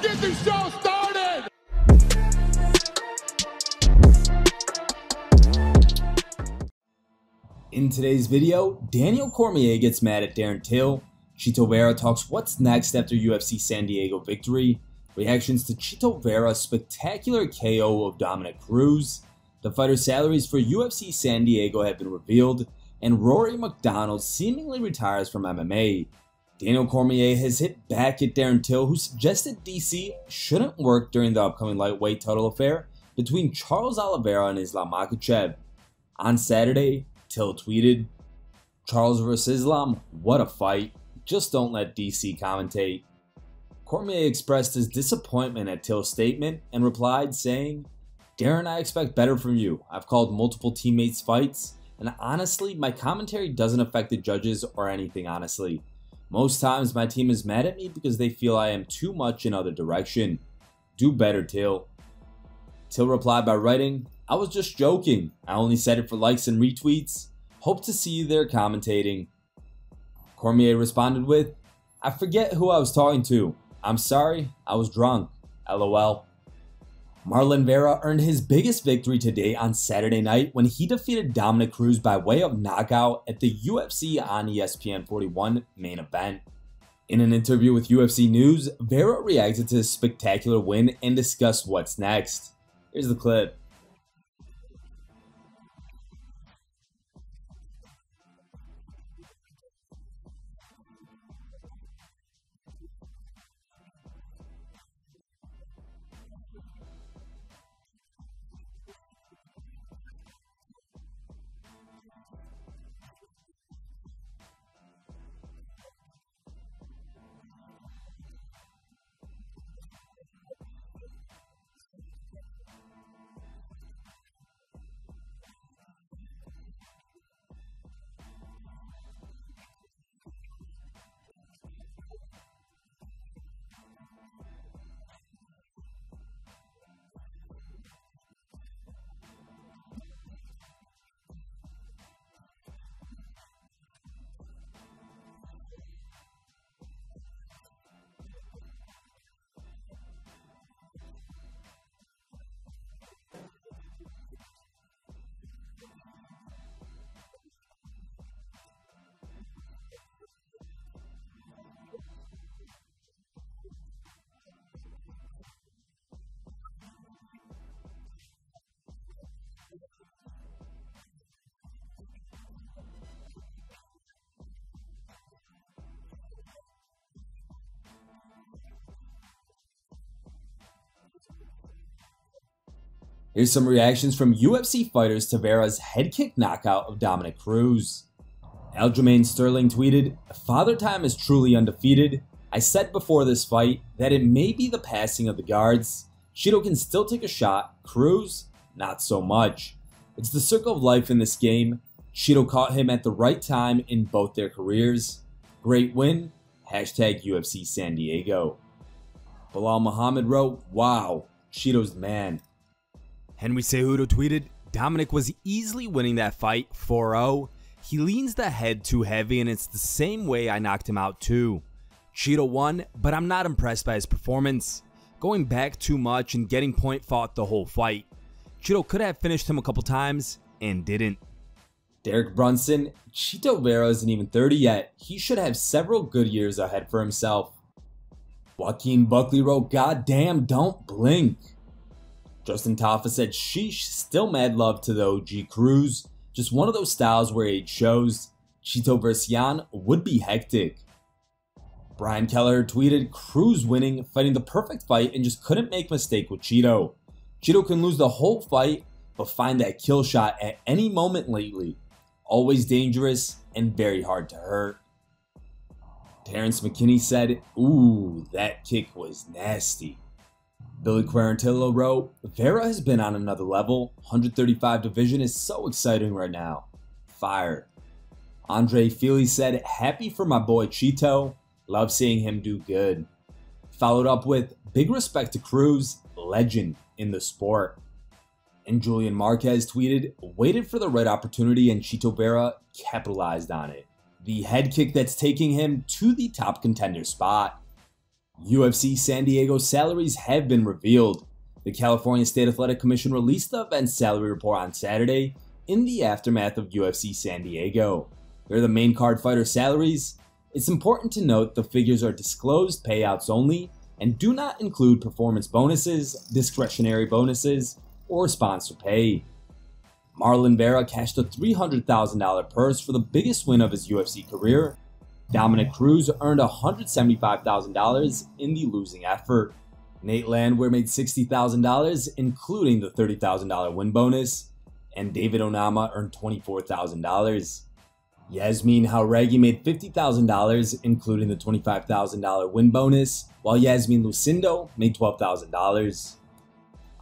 Get this show started! In today's video, Daniel Cormier gets mad at Darren Till, Chito Vera talks what's next after UFC San Diego victory, reactions to Chito Vera's spectacular KO of Dominick Cruz, the fighter's salaries for UFC San Diego have been revealed, and Rory MacDonald seemingly retires from MMA. Daniel Cormier has hit back at Darren Till, who suggested DC shouldn't work during the upcoming lightweight title affair between Charles Oliveira and Islam Makhachev. On Saturday, Till tweeted, Charles vs. Islam, what a fight. Just don't let DC commentate. Cormier expressed his disappointment at Till's statement and replied saying, Darren, I expect better from you. I've called multiple teammates fights, and honestly, my commentary doesn't affect the judges or anything honestly. Most times my team is mad at me because they feel I am too much in other direction. Do better, Till. Till replied by writing, I was just joking. I only said it for likes and retweets. Hope to see you there commentating. Cormier responded with, I forget who I was talking to. I'm sorry, I was drunk. LOL. Marlon Vera earned his biggest victory today on Saturday night when he defeated Dominick Cruz by way of knockout at the UFC on ESPN 41 main event. In an interview with UFC News, Vera reacted to his spectacular win and discussed what's next. Here's the clip. Here's some reactions from UFC fighters to Vera's head kick knockout of Dominick Cruz. Aljamain Sterling tweeted, Father Time is truly undefeated. I said before this fight that it may be the passing of the guards. Chito can still take a shot, Cruz, not so much. It's the circle of life in this game. Chito caught him at the right time in both their careers. Great win, hashtag UFC San Diego. Belal Muhammad wrote, Wow, Chito's the man. Henry Cejudo tweeted, Dominick was easily winning that fight 4-0. He leans the head too heavy and it's the same way I knocked him out too. Chito won, but I'm not impressed by his performance. Going back too much and getting point fought the whole fight. Chito could have finished him a couple times and didn't. Derek Brunson, Chito Vera isn't even 30 yet. He should have several good years ahead for himself. Joaquin Buckley wrote, God damn, don't blink. Justin Tafa said, sheesh, still mad love to the OG Cruz. Just one of those styles where age shows. Chito vs. Yan would be hectic. Brian Kelleher tweeted, Cruz winning, fighting the perfect fight and just couldn't make mistake with Chito. Chito can lose the whole fight, but find that kill shot at any moment lately. Always dangerous and very hard to hurt. Terrence McKinney said, ooh, that kick was nasty. Billy Quarantillo wrote, Vera has been on another level. 135 division is so exciting right now. Fire. Andre Fili said, happy for my boy Chito. Love seeing him do good. Followed up with, big respect to Cruz, legend in the sport. And Julian Marquez tweeted, waited for the right opportunity and Chito Vera capitalized on it. The head kick that's taking him to the top contender spot. UFC San Diego salaries have been revealed. The California State Athletic Commission released the event's salary report on Saturday in the aftermath of UFC San Diego. They're the main card fighter salaries. It's important to note the figures are disclosed payouts only and do not include performance bonuses, discretionary bonuses, or sponsor pay. Marlon Vera cashed a $300,000 purse for the biggest win of his UFC career Dominick Cruz earned $175,000 in the losing effort. Nate Landwehr made $60,000, including the $30,000 win bonus, and David Onama earned $24,000. Yazmin Jauregui made $50,000, including the $25,000 win bonus, while Yasmin Lucindo made $12,000.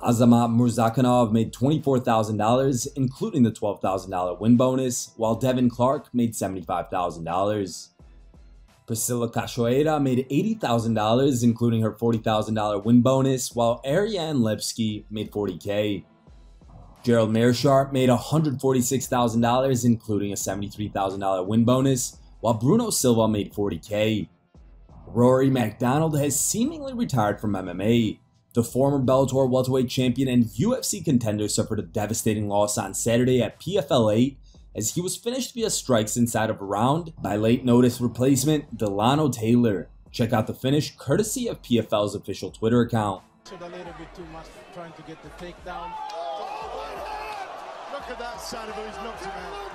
Azamat Murzakhanov made $24,000, including the $12,000 win bonus, while Devin Clark made $75,000. Priscila Cachoeira made $80,000, including her $40,000 win bonus, while Ariane Lipski made 40K. Gerald Meerschaert made $146,000, including a $73,000 win bonus, while Bruno Silva made 40K. Rory MacDonald has seemingly retired from MMA. The former Bellator welterweight champion and UFC contender suffered a devastating loss on Saturday at PFL 8 as he was finished via strikes inside of a round by late notice replacement Dilano Taylor. Check out the finish courtesy of PFL's official Twitter account. A little bit too much trying to get the takedown. Oh, Look at that side of him, he's knocked him out.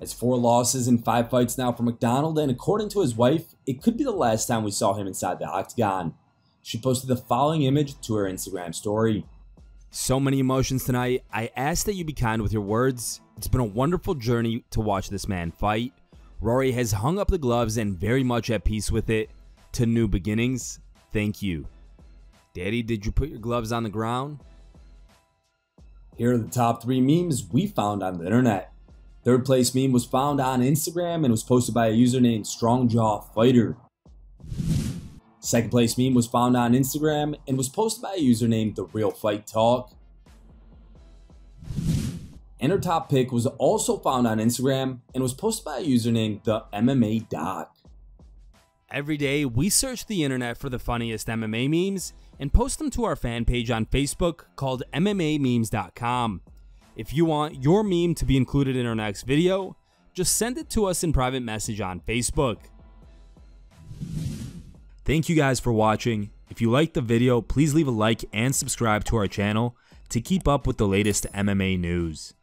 As four losses in five fights now for MacDonald, and according to his wife, it could be the last time we saw him inside the octagon. She posted the following image to her Instagram story. So many emotions tonight. I ask that you be kind with your words. It's been a wonderful journey to watch this man fight. Rory has hung up the gloves and very much at peace with it. To new beginnings, thank you. Daddy, did you put your gloves on the ground? Here are the top three memes we found on the internet. Third place meme was found on Instagram and was posted by a user named Strongjaw Fighter. Second place meme was found on Instagram and was posted by a user named The Real Fight Talk. And her top pick was also found on Instagram and was posted by a user named The MMA Doc. Every day, we search the internet for the funniest MMA memes and post them to our fan page on Facebook called MMAmemes.com. If you want your meme to be included in our next video, just send it to us in private message on Facebook. Thank you guys for watching. If you liked the video, please leave a like and subscribe to our channel to keep up with the latest MMA news.